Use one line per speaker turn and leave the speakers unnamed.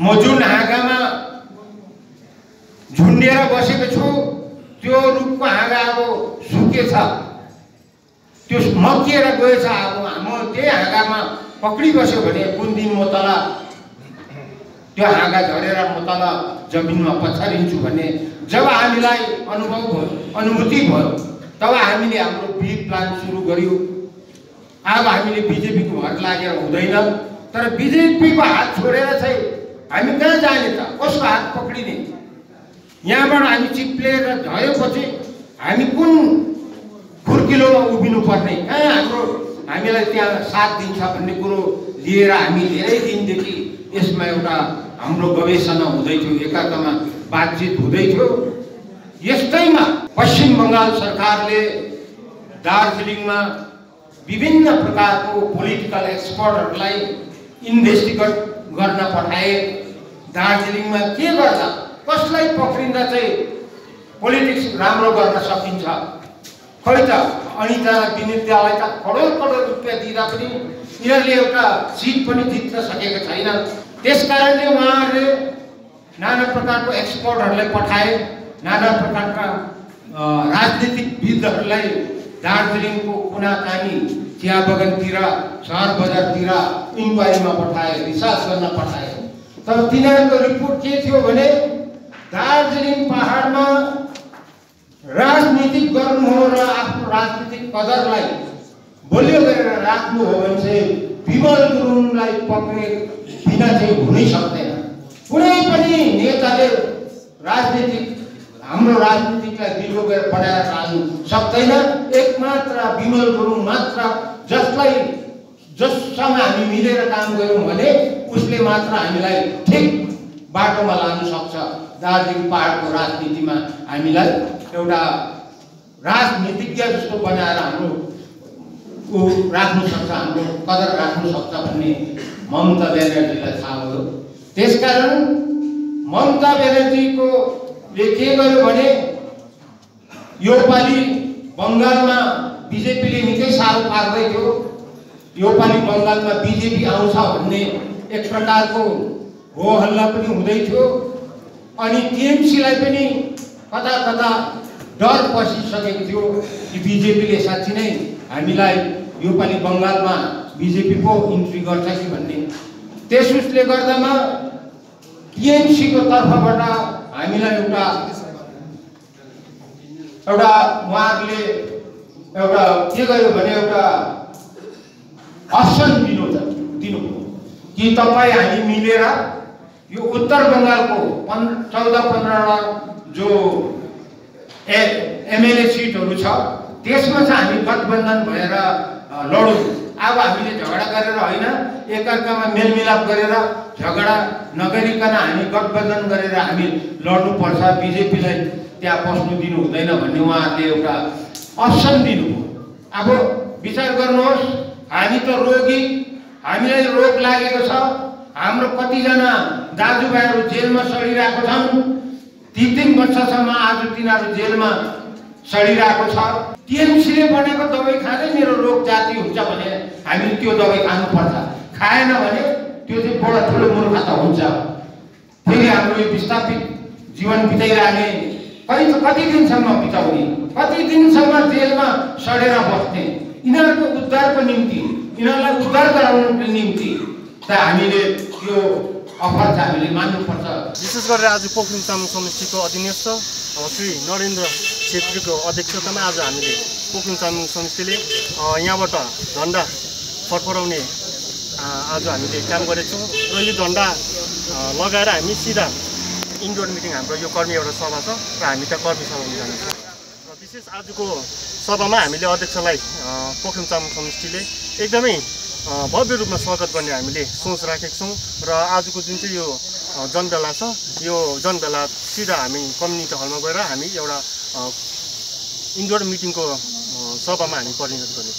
म जुन हाँगामा झुन्डिएर बसेको छु त्यो रुखको हाँगा अब सुकेछ। त्यो मकिएर गएछ अब। म त्यही हाँगामा पक्रिबस्यो भने कुन दिन म तल त्यो हाँगा झरेर म तल जमिनमा पछारिन्छु भने जब हामीलाई अनुभव भयो अनुभूति भयो तब हामीले हाम्रो बी प्लान सुरु गऱ्यौँ अब हामीले बिजेपीको भर लागेर हुँदैन तर बिजेपीको हात छोडेर चाहिँ हामी कहाँ जाने त? कसको हात पक्रिने? यहाँबाट हामी चिप्लेर झरेपछि हामी कुन खुर्किलोमा उभिनु पर्ने कहाँ हाम्रो हामीलाई त्यहाँ साथ दिन्छ भन्ने कुरो लिएर हामी धेरै दिनदेखि यसमा एउटा हाम्रो गवेषणा हुँदै थियो एकार्कामा बातचित हुँदै थियो यस्तैमा पश्चिम बङ्गाल सरकारले दार्जिलिङमा विभिन्न प्रकारको पोलिटिकल एक्सपर्टहरूलाई इन्भेस्टिगेट गर्न पठाए। दार्जिलिङमा के गर्दा कसलाई पक्रिँदा चाहिँ पोलिटिक्स राम्रो गर्न सकिन्छ? खै त अनिता र विनितालाई त करोड करोड रुपियाँ दिँदा पनि यिनीहरूले एउटा सिट पनि जित्न सकेको छैन। त्यस कारणले उहाँहरूले नाना प्रकारको एक्सपर्टहरूलाई पठाए। नाना प्रकारका राजनीतिविदहरूलाई दार्जिलिङको कुना कानी चिया बगानतिर सहर बजारतिर इन्क्वायरीमा पठाए रिसर्च गर्न पठाए। तर तिनीहरूको रिपोर्ट के थियो भने दार्जिलिङ पहाडमा राजनीतिक गर्नु हो र आफ्नो राजनीतिक कदरलाई बलियो गरेर राख्नु हो भने चाहिँ विमल गुरुङलाई पक्रे बिना चाहिँ हुनै सक्दैन। कुनै पनि नेताले राजनीतिक हाम्रो राजनीतिकलाई दिगो गरेर बढाएर लानु सक्दैन। एकमात्र विमल गुरुङ मात्र जसलाई जससँग हामी मिलेर काम गऱ्यौँ भने उसले मात्र हामीलाई ठिक बाटोमा लानु सक्छ। दार्जिलिङ पाहाडको राजनीतिमा हामीलाई एउटा राजनीतिज्ञ जस्तो बनाएर हाम्रो ऊ राख्नु सक्छ हाम्रो कदर राख्नु सक्छ भन्ने ममता ब्यानर्जीलाई थाहा भयो। त्यसकारण ममता ब्यानर्जीको ले के गर्यो भने योपालि बङ्गालमा बिजेपीले निकै साह्रो पार्दै थियो। योपालि बङ्गालमा बिजेपी आउँछ भन्ने एक प्रकारको हो हल्ला पनि हुँदै थियो अनि टिएमसीलाई पनि कता कता डर पसिसकेको थियो कि बिजेपीले साँच्ची नै हामीलाई योपालि बङ्गालमा बिजेपी पो इन्ट्री गर्छ कि भन्ने। त्यस उसले गर्दामा टिएमसीको तर्फबाट हामीलाई एउटा एउटा उहाँहरूले एउटा के गर्यो भने एउटा अप्सन दिनु दिनुभयो कि तपाईँ हामी मिलेर यो उत्तर बङ्गालको पन् चौध पन्ध्रवटा जो ए एमएलए सिटहरू छ त्यसमा चाहिँ हामी गठबन्धन भएर लडौँ। अब हामीले झगडा गरेर होइन एकअर्कामा मेलमिलाप गरेर झगडा नगरिकन हामी गठबन्धन गरेर हामी लड्नुपर्छ। बिजेपीलाई त्यहाँ पस्नु दिनु हुँदैन भन्ने उहाँहरूले एउटा अप्सन दिनुभयो। अब विचार गर्नुहोस् हामी त रोगी हामीलाई रोग लागेको छ। हाम्रो कतिजना दाजुभाइहरू जेलमा सडिरहेको छन्। तिन तिन वर्षसम्म आज तिनीहरू जेलमा सडिरहेको छ। टिएमसीले बनाएको दबाई खाँदै मेरो रोग जाति हुन्छ भने हामी त्यो दबाई खानुपर्छ। खाएन भने त्यो चाहिँ बडो ठुलो मूर्खता हुन्छ। फेरि हाम्रो यो विस्थापित जीवन बिताइरहने कति कति दिनसम्म बिताउने? कति दिनसम्म जेलमा सडेर बस्ने? यिनीहरूको उद्धारको निम्ति यिनीहरूलाई उद्धार गराउनको निम्ति त हामीले यो अफर चाहिँ हामीले मान्नुपर्छ।
विशेष गरेर आज पोखरिङ तामाङ समष्टिको अधीनस्थ श्री नरेन्द्र छेत्रीको अध्यक्षतामा आज हामीले पोखरिङ तामाङ समष्टिले यहाँबाट झन्डा फरफराउने आज हामीले काम गरेछौँ र यो झन्डा लगाएर हामी सिधा इन्डोर मिटिङ हाम्रो यो कर्मी एउटा सभा छ र हामी त्यहाँ कर्मी सभामा जानेछौँ। र विशेष आजको सभामा हामीले अध्यक्षलाई पोखरिङ तामाङ समष्टिले एकदमै भव्य रूपमा स्वागत गर्ने हामीले सोच राखेका छौँ र आजको जुन चाहिँ यो जनबेला छ यो जनबेला सिधा हामी कम्युनिटी हलमा गएर हामी एउटा इन्डोर मिटिङको सभामा हामी परिणत गर्नेछौँ।